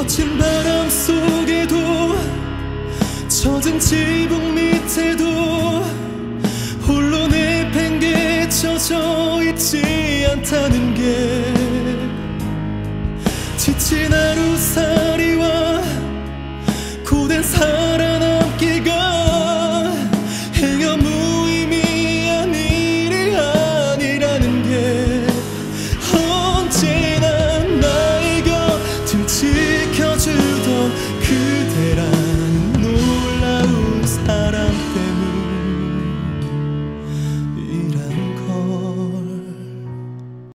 거친 바람 속에도 젖은 지붕 밑에도 홀로 내팽개쳐져 있지 않다는 게 지친 하루살이와 고된 삶 依然